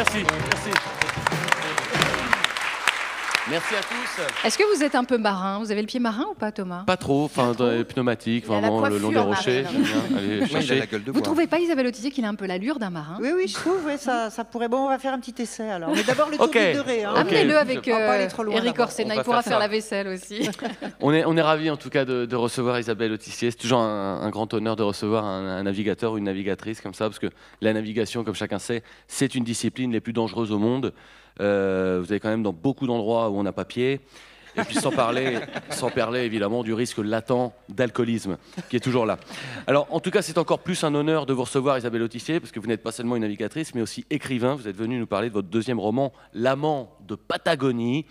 Merci, merci. Merci à tous. Est-ce que vous êtes un peu marin? Vous avez le pied marin ou pas, Thomas? Pas trop, enfin Il a la vraiment le long des coiffure rochers. marine. J'aime bien aller Oui, il a chercher. la gueule de Vous bois. trouvez pas, Isabelle Autissier, qu'il a un peu l'allure d'un marin? Oui, oui, je trouve, ouais, ça, ça pourrait. Bon, on va faire un petit essai alors. Mais d'abord le tour Ok. du Doré. Hein. Ok. Amenez-le avec On va pas aller euh, trop loin Eric d'abord. Orsena, On il va pourra faire faire ça. la vaisselle aussi. On est, on est ravis en tout cas de, de recevoir Isabelle Autissier. C'est toujours un, un grand honneur de recevoir un, un navigateur ou une navigatrice comme ça, parce que la navigation, comme chacun sait, c'est une discipline les plus dangereuses au monde. Euh, vous avez quand même dans beaucoup d'endroits où on n'a pas pied. Et puis sans parler, sans parler évidemment du risque latent d'alcoolisme qui est toujours là. Alors en tout cas, c'est encore plus un honneur de vous recevoir Isabelle Autissier, parce que vous n'êtes pas seulement une navigatrice, mais aussi écrivain. Vous êtes venu nous parler de votre deuxième roman, L'amant de Patagonie.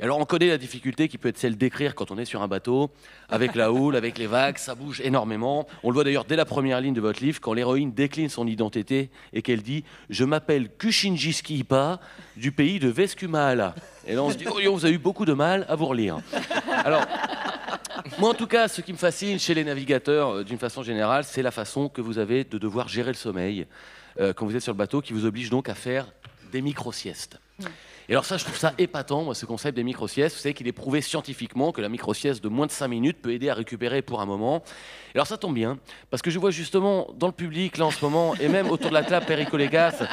Et alors on connaît la difficulté qui peut être celle d'écrire quand on est sur un bateau, avec la houle, avec les vagues, ça bouge énormément. On le voit d'ailleurs dès la première ligne de votre livre, quand l'héroïne décline son identité et qu'elle dit « Je m'appelle Kushinjiski Ipa, du pays de Veskumala ». Et là on se dit « Oh, vous avez eu beaucoup de mal à vous relire ». Alors, moi, en tout cas, ce qui me fascine chez les navigateurs, euh, d'une façon générale, c'est la façon que vous avez de devoir gérer le sommeil euh, quand vous êtes sur le bateau, qui vous oblige donc à faire des micro-siestes. Et alors ça, je trouve ça épatant, moi, ce concept des micro-siestes. Vous savez qu'il est prouvé scientifiquement que la micro-sieste de moins de 5 minutes peut aider à récupérer pour un moment. Et alors ça tombe bien, parce que je vois justement dans le public, là, en ce moment, et même autour de la table, Pericolégas,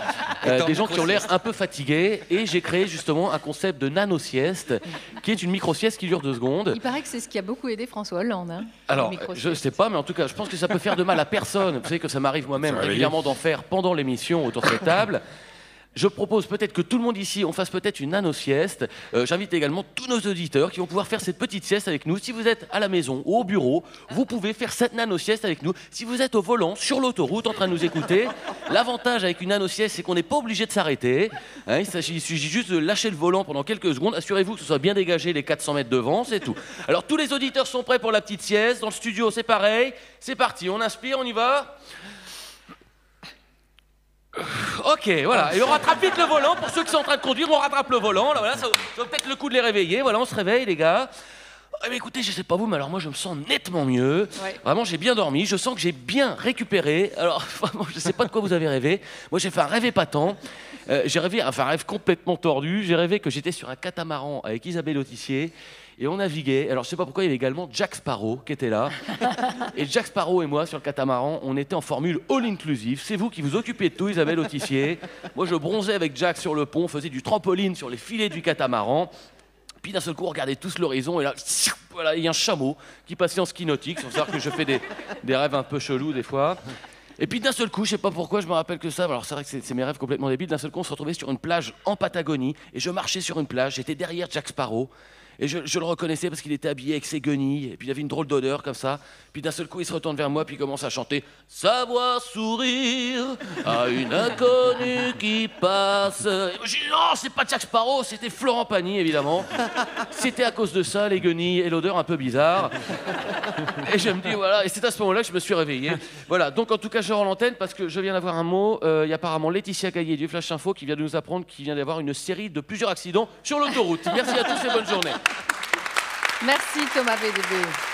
euh, des gens qui ont l'air un peu fatigués. Et j'ai créé justement un concept de nano-sieste, qui est une micro-sieste qui dure deux secondes. Il paraît que c'est ce qui a beaucoup aidé François Hollande. hein, Alors, je ne sais pas, mais en tout cas, je pense que ça peut faire de mal à personne. Vous savez que ça m'arrive moi-même régulièrement d'en faire pendant l'émission autour de cette table. Je propose peut-être que tout le monde ici, on fasse peut-être une nano-sieste. Euh, J'invite également tous nos auditeurs qui vont pouvoir faire cette petite sieste avec nous. Si vous êtes à la maison ou au bureau, vous pouvez faire cette nano-sieste avec nous. Si vous êtes au volant, sur l'autoroute, en train de nous écouter, l'avantage avec une nano-sieste, c'est qu'on n'est pas obligé de s'arrêter. Hein, il s'agit il suffit juste de lâcher le volant pendant quelques secondes. Assurez-vous que ce soit bien dégagé les 400 mètres devant, c'est tout. Alors tous les auditeurs sont prêts pour la petite sieste. Dans le studio, c'est pareil. C'est parti, on inspire, on y va. Ok, voilà. Et on rattrape vite le volant. Pour ceux qui sont en train de conduire, on rattrape le volant. Là, voilà, ça, ça vaut peut-être le coup de les réveiller. Voilà, on se réveille, les gars. Eh bien, écoutez, je sais pas vous, mais alors moi, je me sens nettement mieux. Ouais. Vraiment, j'ai bien dormi. Je sens que j'ai bien récupéré. Alors, vraiment, je sais pas de quoi vous avez rêvé. Moi, j'ai fait un rêve épatant. Euh, j'ai rêvé, enfin, un rêve complètement tordu. J'ai rêvé que j'étais sur un catamaran avec Isabelle Autissier. Et on naviguait. Alors, je sais pas pourquoi, il y avait également Jack Sparrow qui était là. Et Jack Sparrow et moi, sur le catamaran, on était en formule all-inclusive. C'est vous qui vous occupez de tout, Isabelle Autissier. Moi, je bronzais avec Jack sur le pont, faisais du trampoline sur les filets du catamaran. Puis d'un seul coup, on regardait tous l'horizon et là, voilà, il y a un chameau qui passait en ski nautique. Faut savoir que je fais des, des rêves un peu chelous des fois. Et puis d'un seul coup, je sais pas pourquoi, je me rappelle que ça. Alors c'est vrai que c'est mes rêves complètement débiles. D'un seul coup, on se retrouvait sur une plage en Patagonie et je marchais sur une plage. J'étais derrière Jack Sparrow. Et je, le reconnaissais parce qu'il était habillé avec ses guenilles, et puis il avait une drôle d'odeur comme ça. Puis d'un seul coup, il se retourne vers moi, puis il commence à chanter Savoir sourire à une inconnue qui passe. Je dis Non, c'est pas Jack Sparrow, c'était Florent Pagny, évidemment. C'était à cause de ça, les guenilles et l'odeur un peu bizarre. Et je me dis, voilà, et c'est à ce moment-là que je me suis réveillé. Voilà, donc en tout cas, je rends l'antenne parce que je viens d'avoir un mot. Euh, Il y a apparemment Laetitia Gaillet du Flash Info qui vient de nous apprendre qu'il vient d'avoir une série de plusieurs accidents sur l'autoroute. Merci à tous et bonne journée. Merci Thomas VDB.